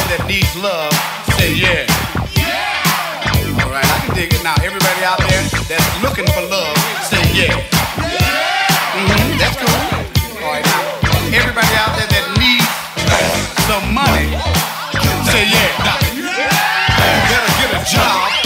everybody that needs love, say yeah. Yeah! All right, I can dig it. Now, everybody out there that's looking for love, say yeah. Mm-hmm, that's cool. All right, now, everybody out there that needs some money, say yeah. Better get a job.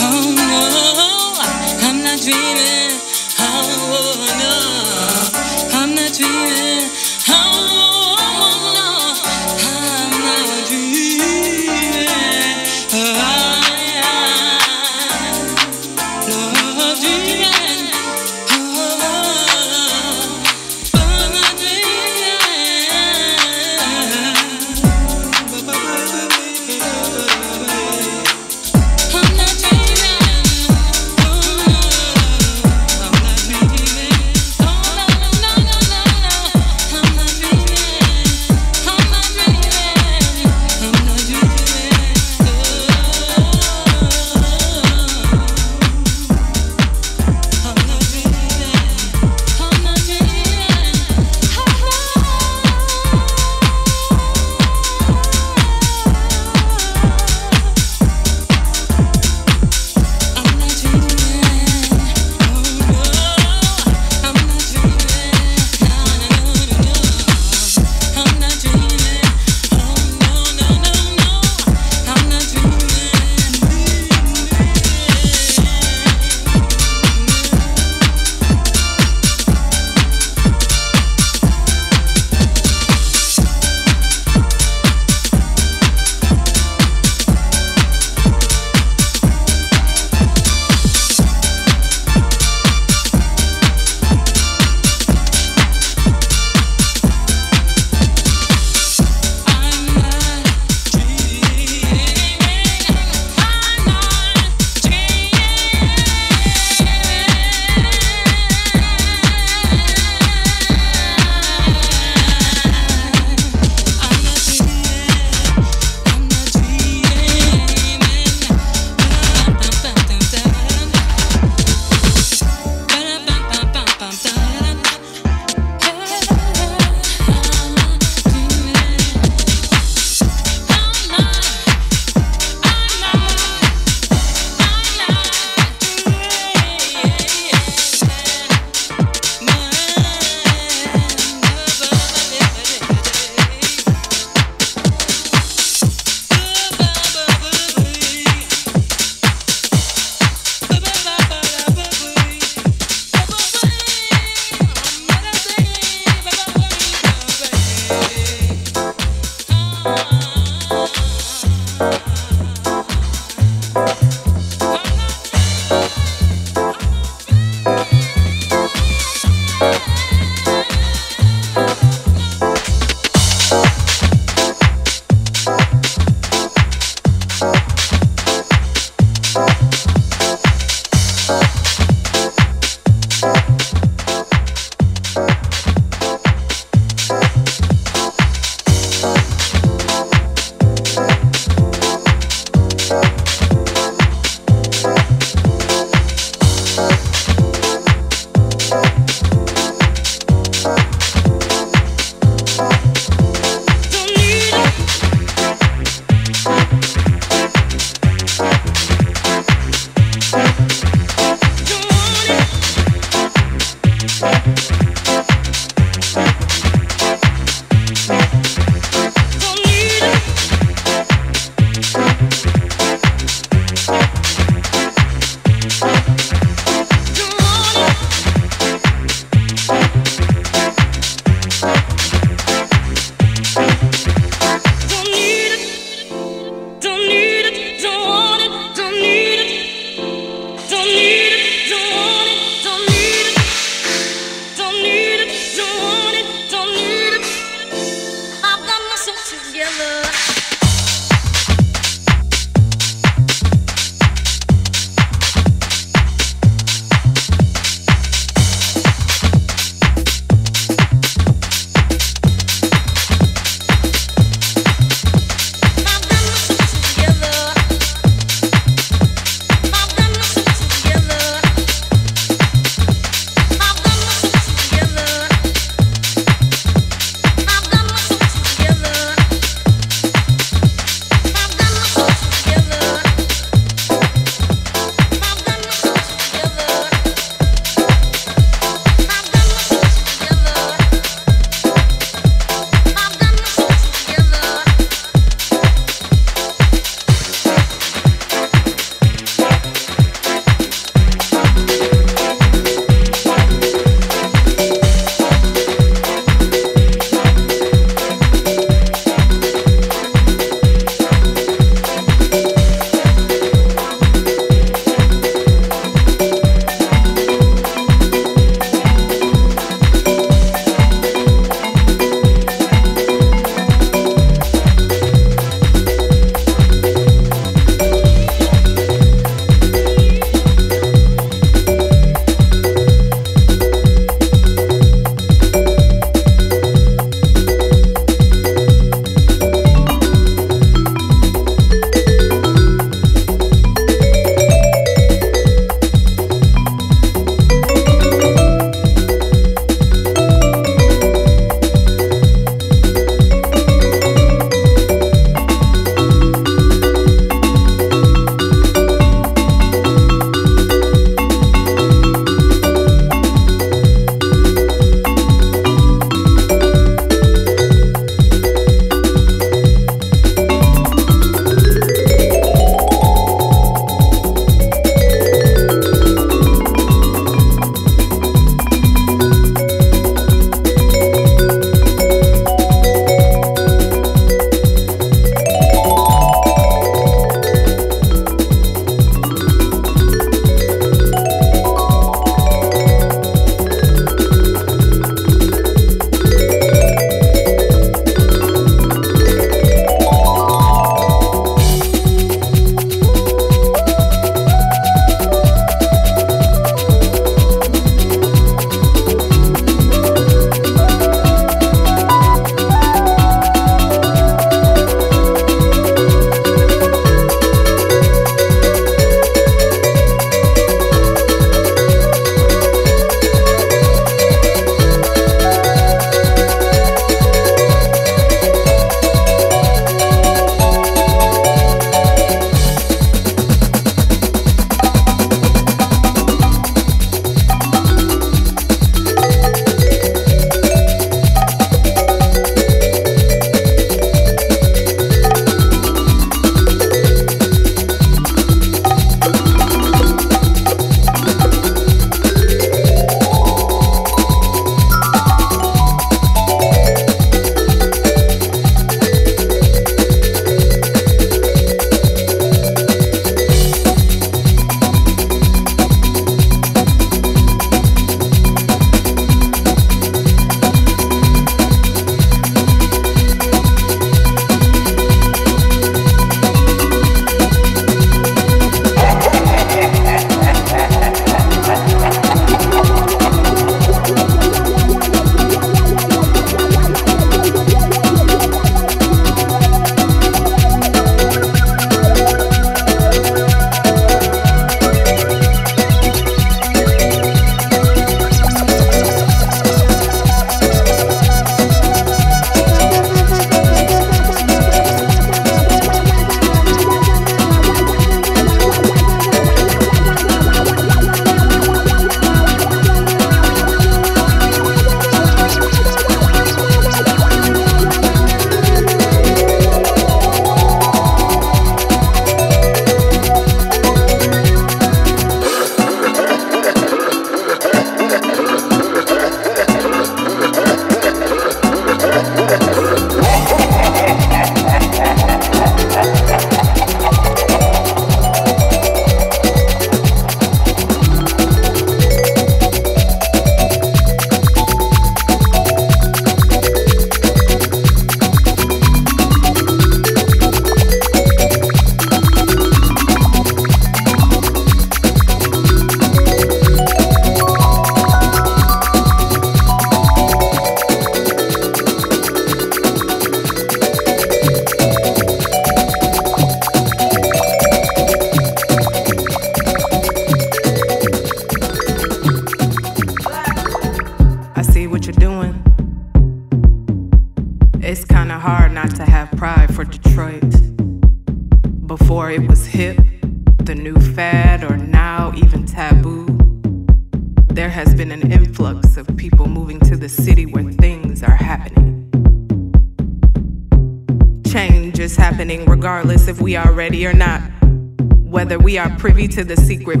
to the secret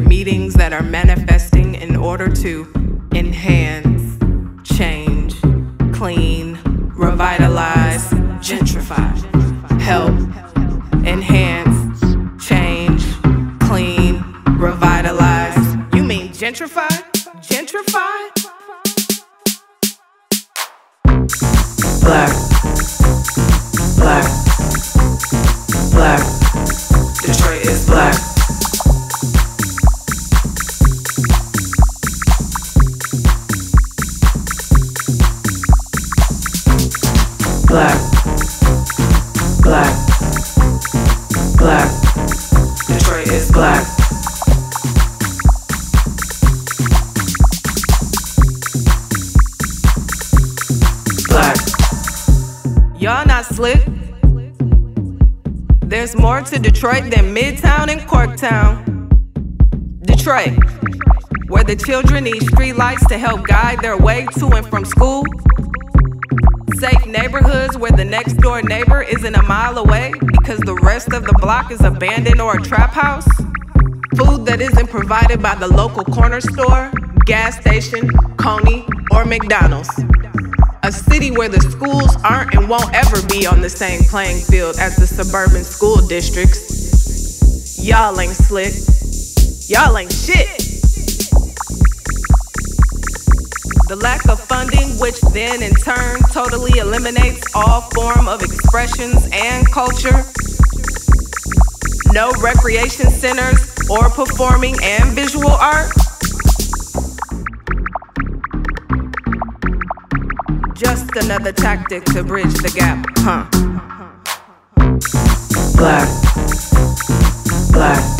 safe neighborhoods where the next door neighbor isn't a mile away because the rest of the block is abandoned or a trap house? Food that isn't provided by the local corner store, gas station, Coney, or McDonald's. A city where the schools aren't and won't ever be on the same playing field as the suburban school districts. Y'all ain't slick. Y'all ain't shit. The lack of funding, which then in turn totally eliminates all form of expressions and culture. No recreation centers or performing and visual art. Just another tactic to bridge the gap, huh? Black. Black.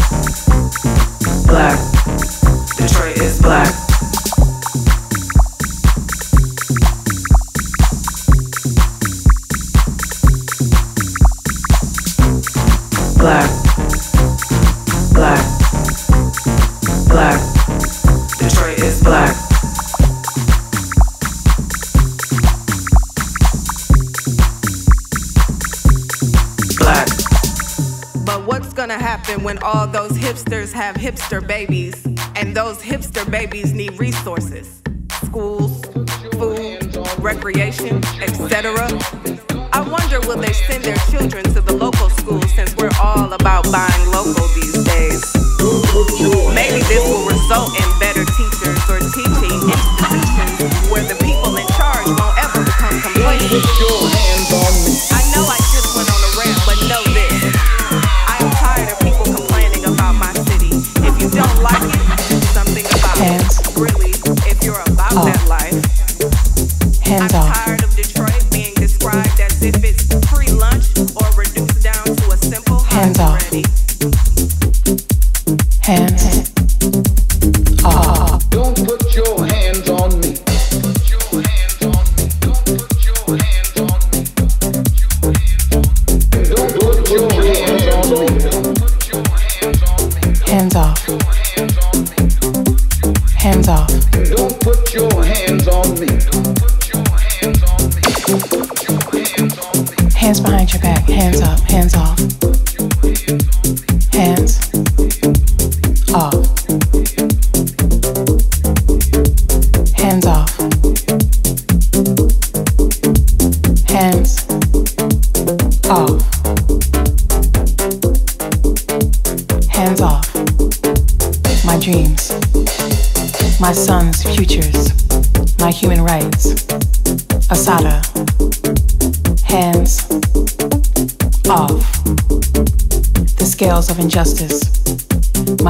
all those hipsters have hipster babies, and those hipster babies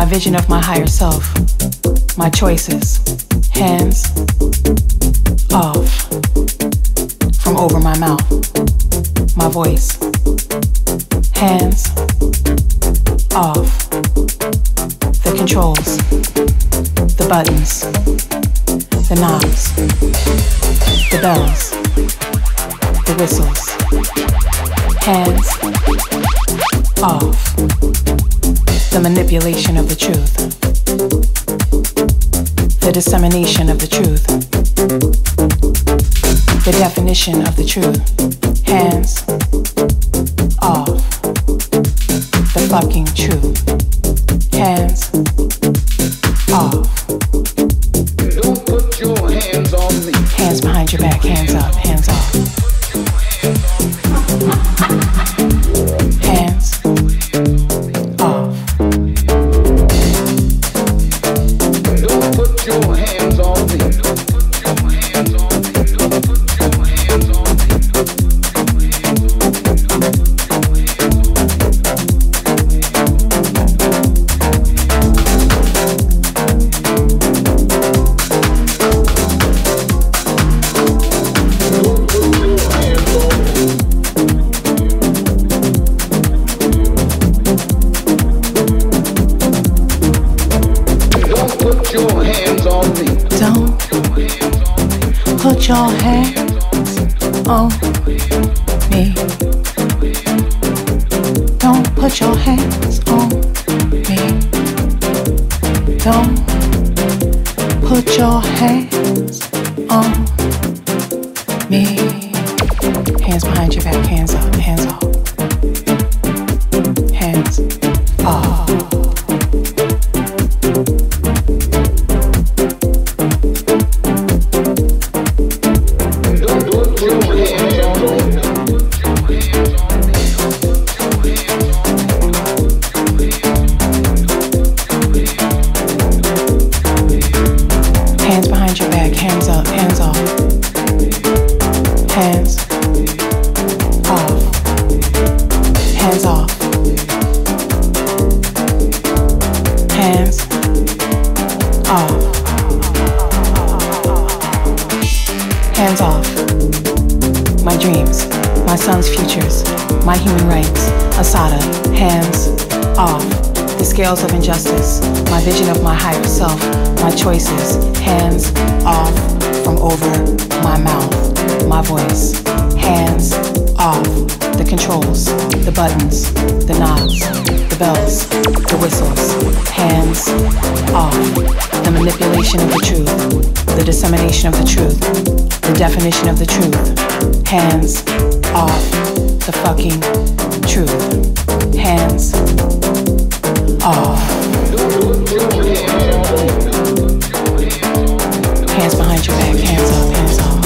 my vision of my higher self, my choices, hands off from over my mouth, my voice, hands off the controls, the buttons, the knobs, the bells, the whistles, hands off the manipulation of the truth, the dissemination of the truth, the definition of the truth. Hands off the fucking truth. hands off the fucking truth. Hands off. Hands behind your back, hands off, hands off.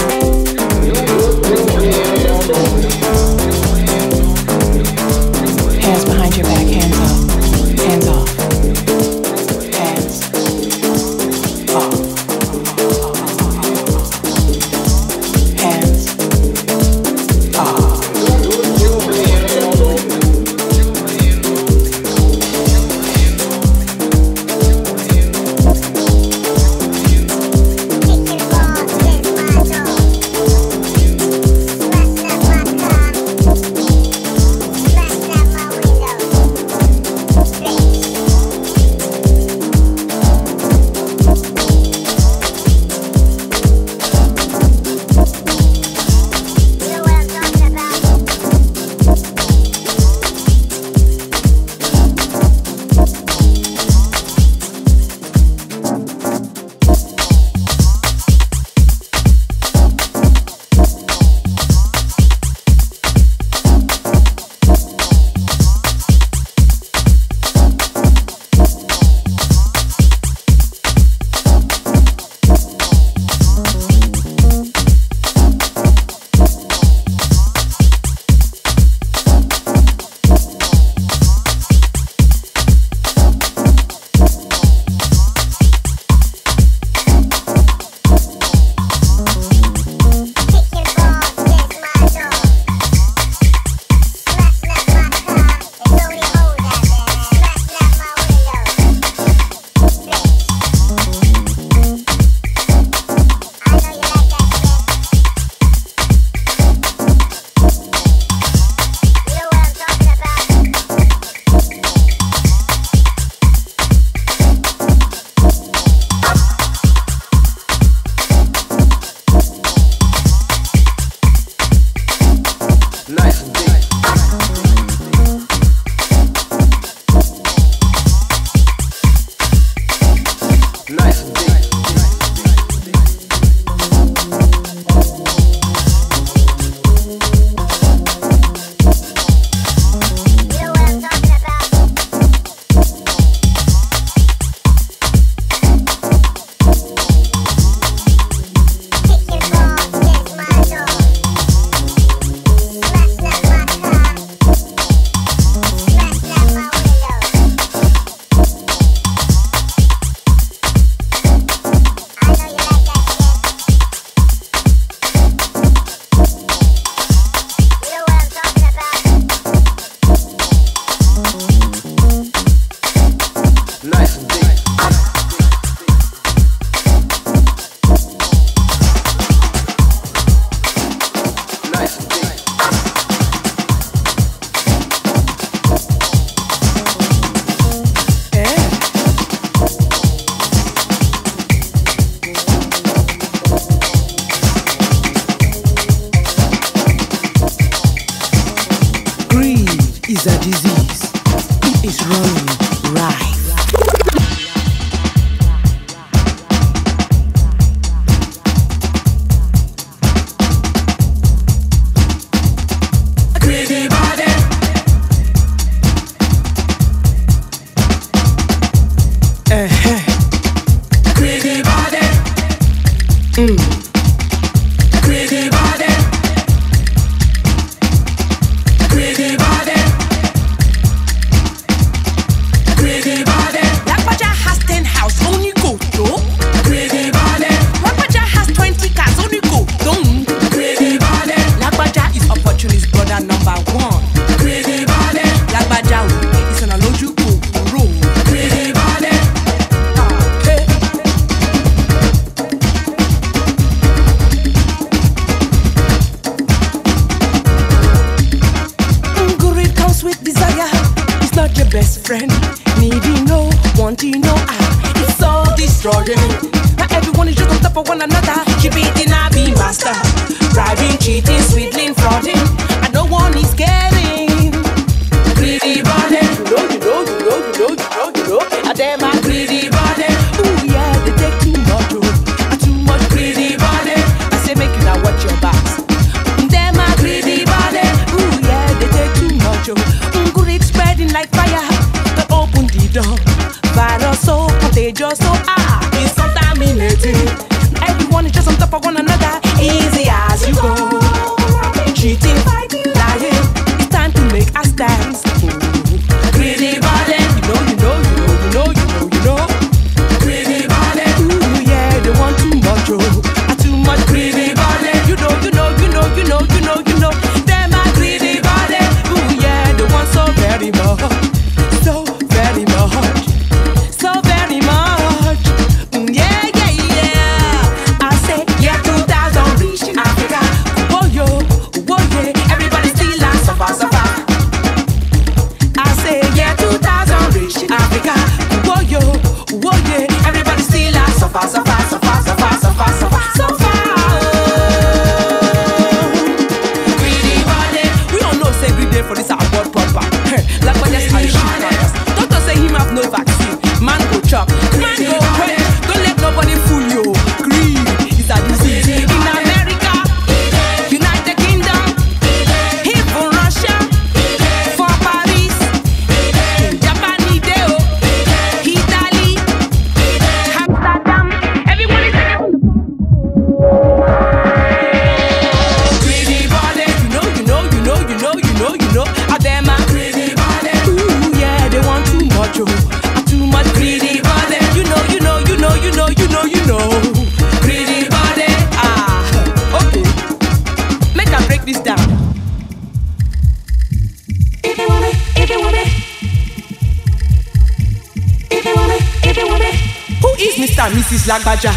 Lagbaja.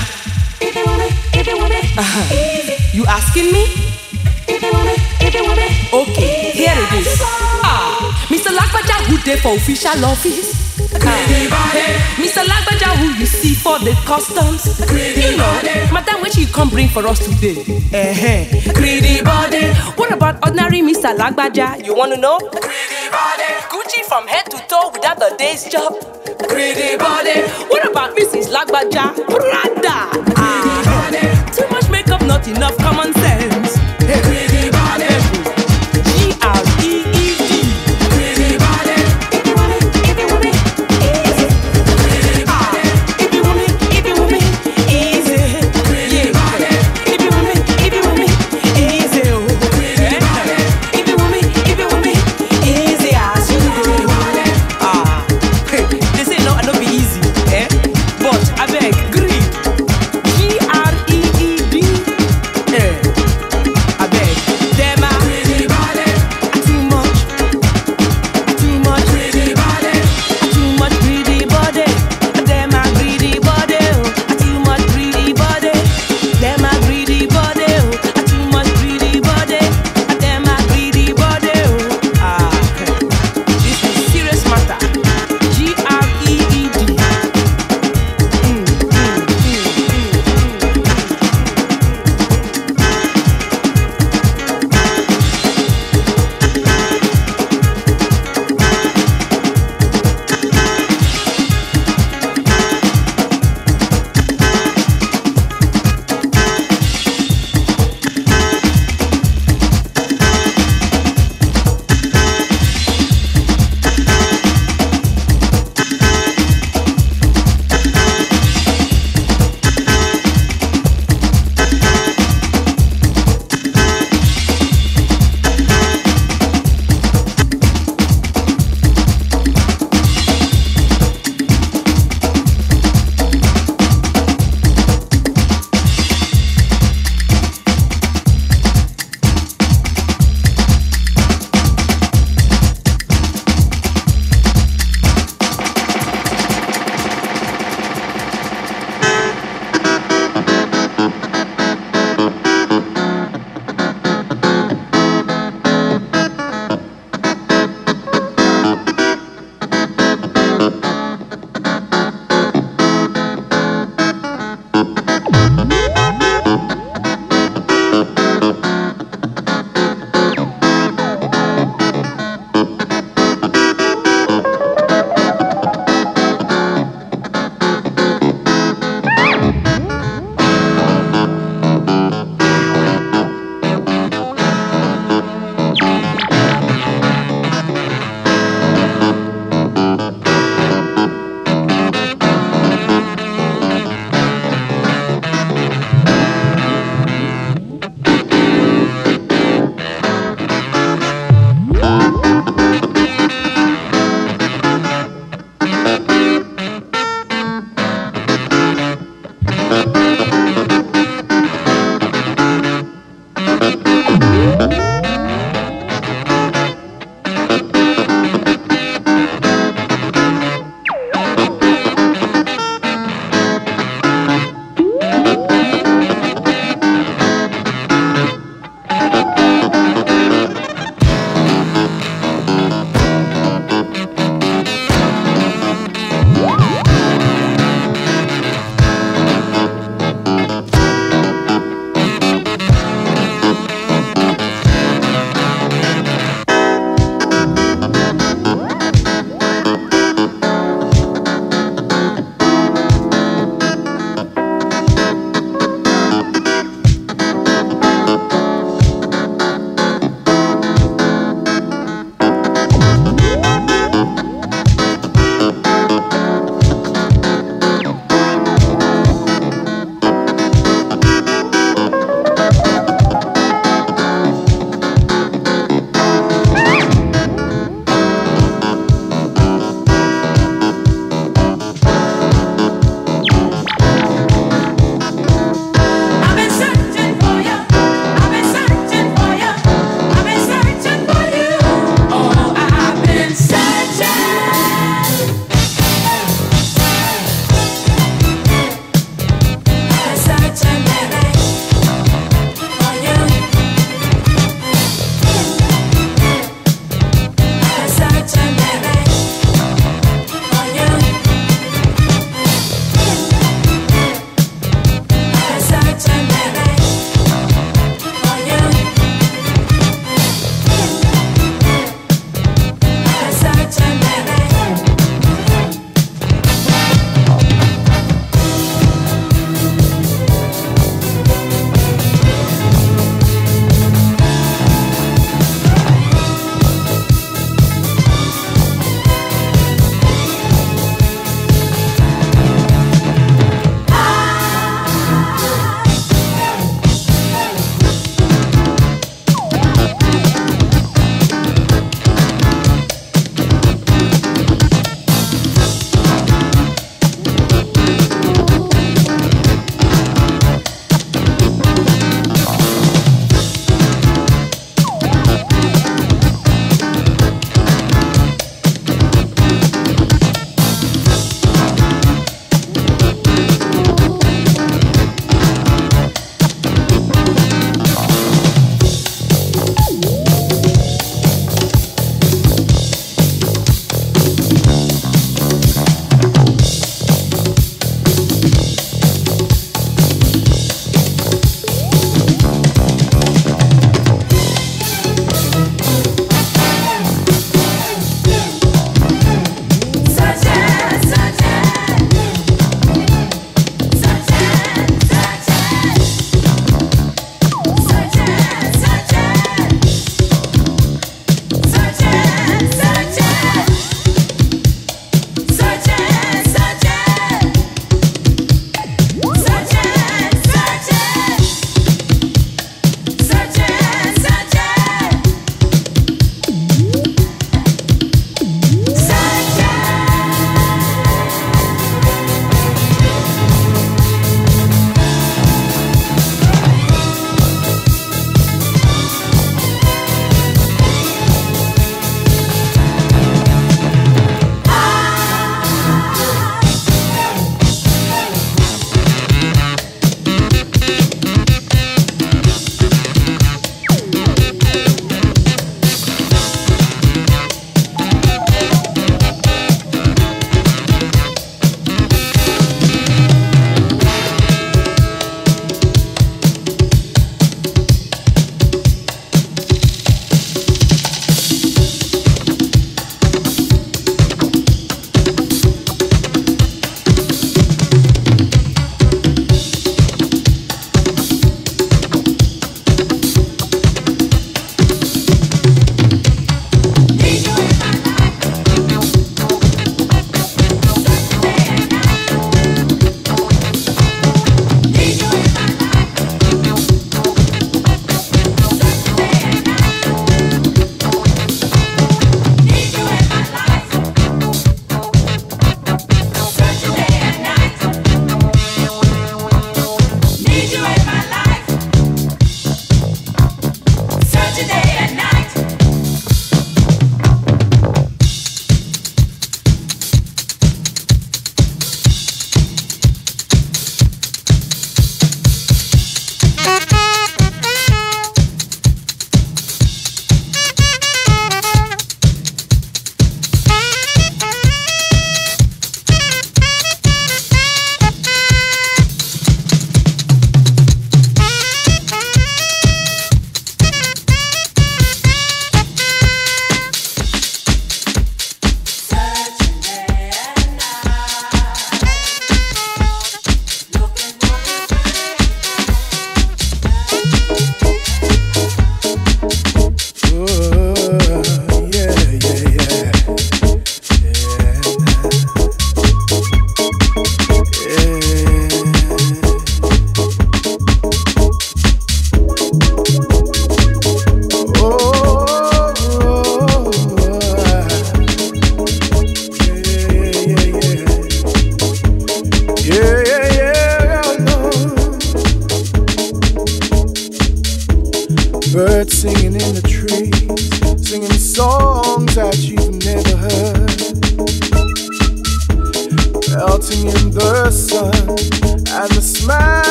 Uh-huh. You asking me? Okay, here it is. Ah, Mr. Lagbaja who there for official office. Ah. Mr. Lagbaja who you see for the customs. Greedy you know, madam when she come bring for us today. Uh-huh. Greedy body. What about ordinary Mr. Lagbaja? You wanna know? Greedy body. Gucci from head to toe without a day's job. Incredible. What about Mrs. Lagbaja? Prada. Ah. Too much makeup, not enough common sense.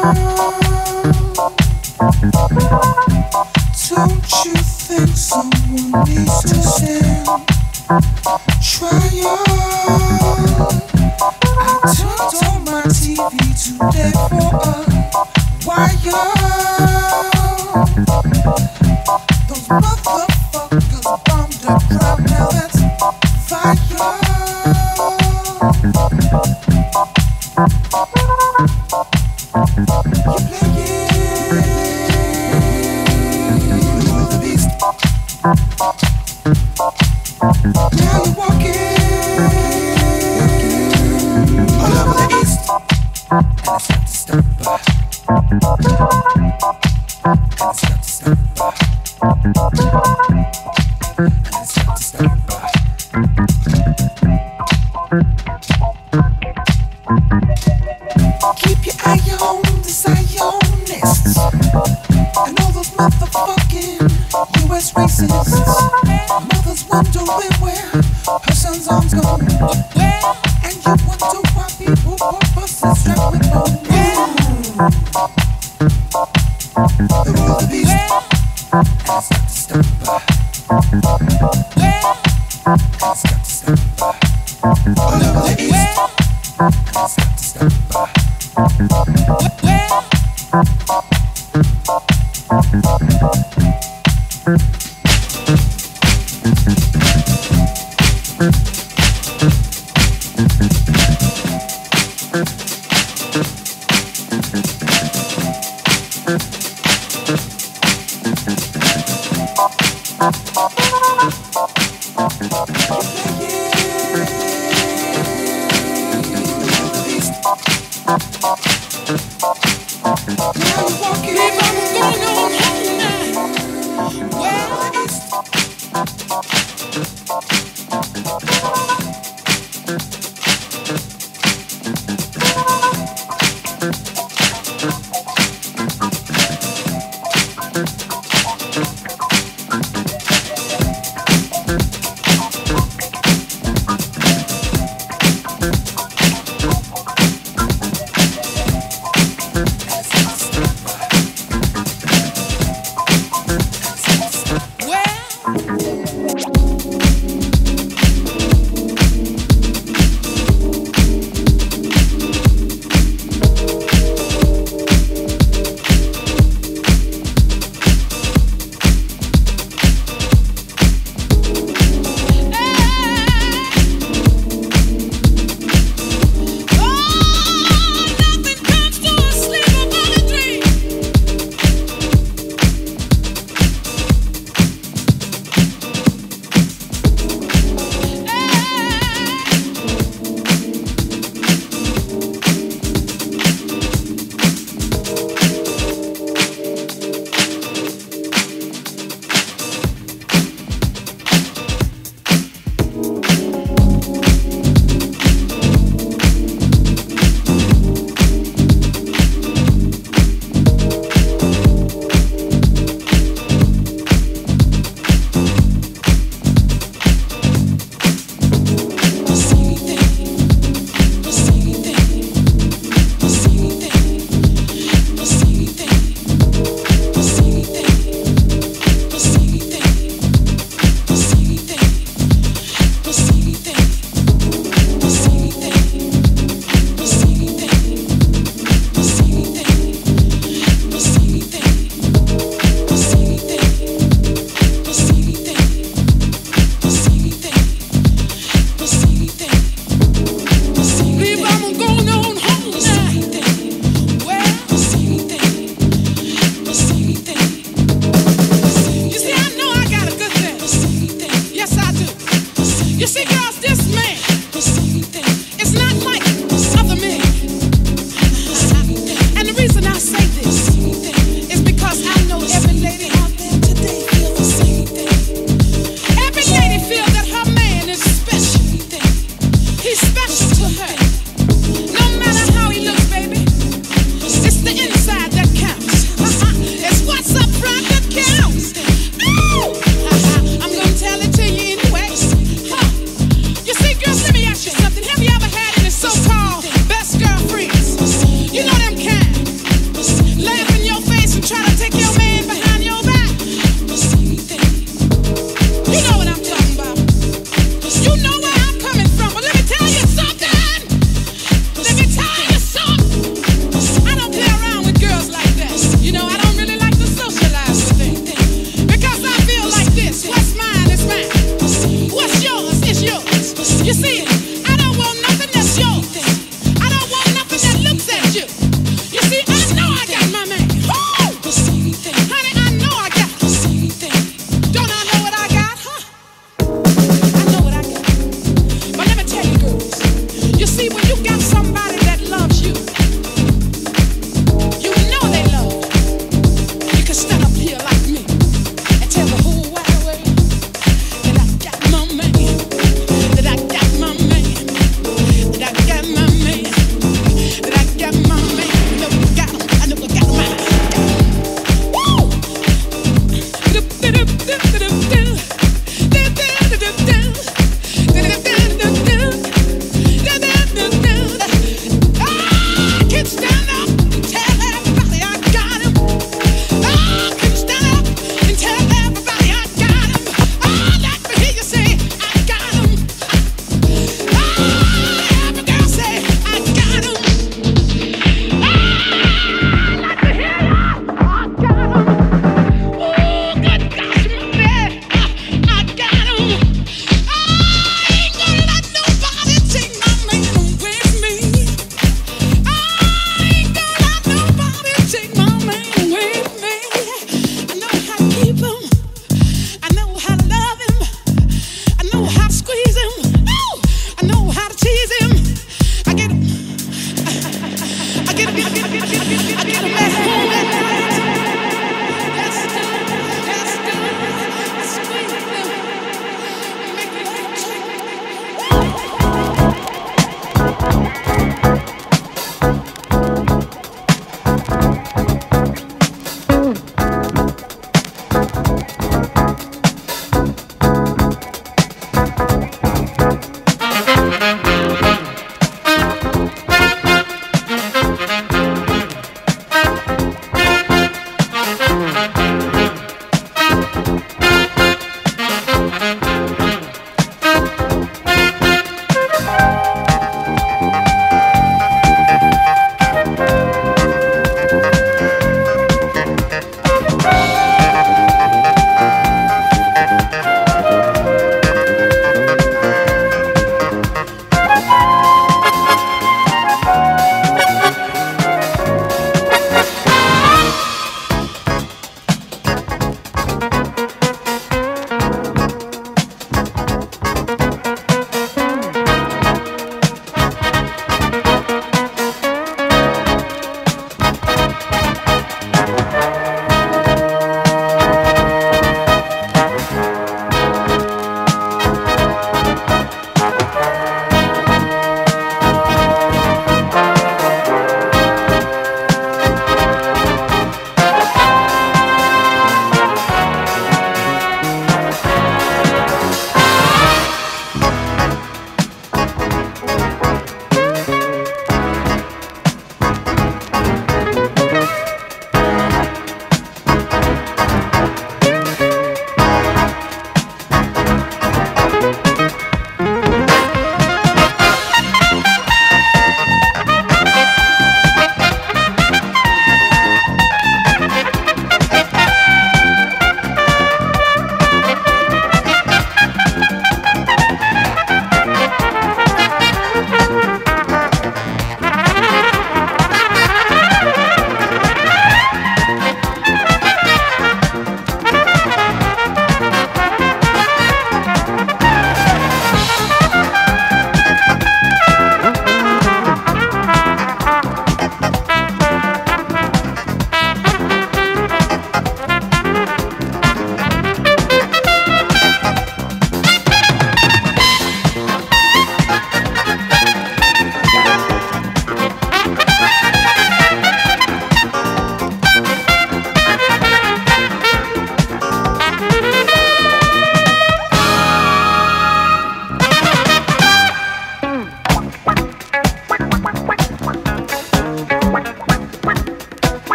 Don't you think someone needs to sing? Try your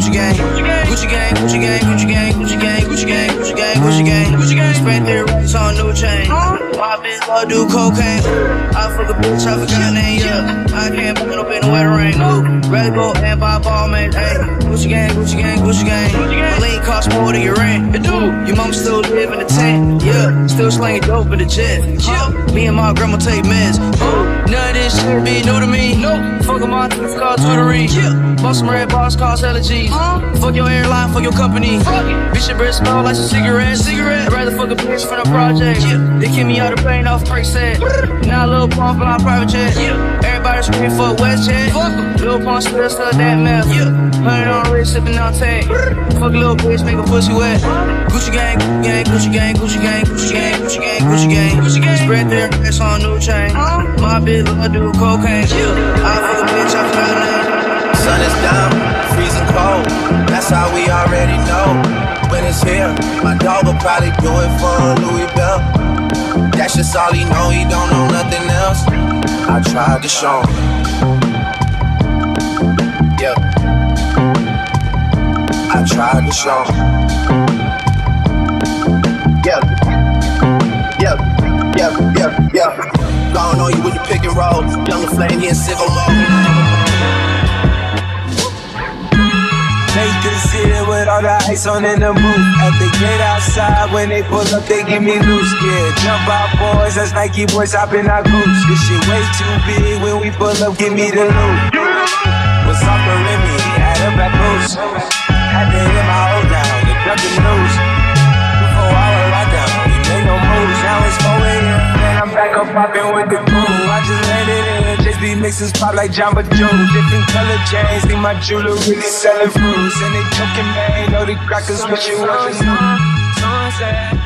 Gucci gang, Gucci gang, Gucci gang, Gucci gang, Gucci gang, Gucci gang, Gucci gang, Gucci gang, Gucci gang. Spent there, it's on new chain. My bitch love do cocaine. I fuck a bitch, I forgot her name, yeah. I can't put up in the wedding ring. Red Bull and buy ball, man. Hey, Gucci gang, Gucci gang, Gucci gang. My lean costs more than your rent. It do. Your mom still live in the tent, yeah. Still slinging dope in the jet. Yeah smell like some cigarettes. Cigarette. I'd rather fuck a bitch from the project. Yeah. They kick me out of brain off break set. Now little Pump on our private jet. Yeah. Everybody scream for WestJet. Fuck Lil Pump still that meth. Yeah. Hundred on the wrist, sipping on tank. Fuck a little bitch, make a pussy wet. Gucci gang, gang, Gucci gang, Gucci gang, Gucci gang, Gucci gang, Gucci gang, Gucci gang. Spread their ass on new chain. My bitch love do cocaine. Yeah. I fuck a bitch, I forgot her name. Sun is down, freezing cold. That's how we already know when it's here. My dog will probably do it for a Louis Bell. That's just all he know, he don't know nothing else. I tried to show him. Yeah. I tried to show him. Yeah. Yeah. Yeah. Gone on you when you pick and roll. Young flame, he in sicko mode. The city with all the ice on in the booth. At the gate outside, when they pull up, they give me loose. Yeah, jump out, boys. That's Nike boys hopping our goose. This shit way too big. When we pull up, give me the loot. Popping with the crew. I just landed in these mixes pop like Jamba Joe. Different color chains, see my jewelry really selling fruits. And they joking, man, know the crackers, what you know. Sunset.